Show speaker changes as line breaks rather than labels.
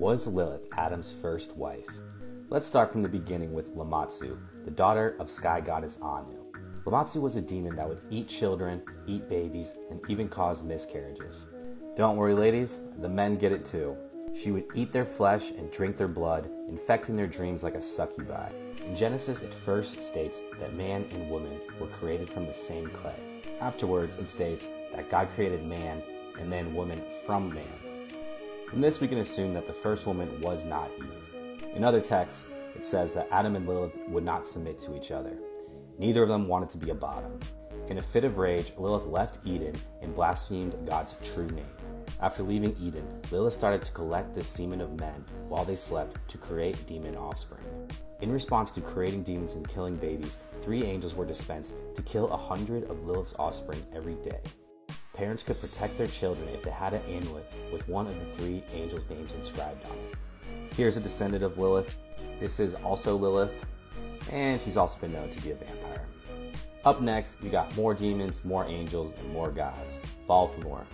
Was Lilith Adam's first wife? Let's start from the beginning with Lamashtu, the daughter of sky goddess Anu. Lamashtu was a demon that would eat children, eat babies, and even cause miscarriages. Don't worry, ladies, the men get it too. She would eat their flesh and drink their blood, infecting their dreams like a succubi. In Genesis, it first states that man and woman were created from the same clay. Afterwards, it states that God created man and then woman from man. From this, we can assume that the first woman was not Eve. In other texts, it says that Adam and Lilith would not submit to each other. Neither of them wanted to be a bottom. In a fit of rage, Lilith left Eden and blasphemed God's true name. After leaving Eden, Lilith started to collect the semen of men while they slept to create demon offspring. In response to creating demons and killing babies, three angels were dispensed to kill a hundred of Lilith's offspring every day. Parents could protect their children if they had an amulet with one of the three angels' names inscribed on it. Here's a descendant of Lilith. This is also Lilith, and she's also been known to be a vampire. Up next, you got more demons, more angels, and more gods. Follow for more.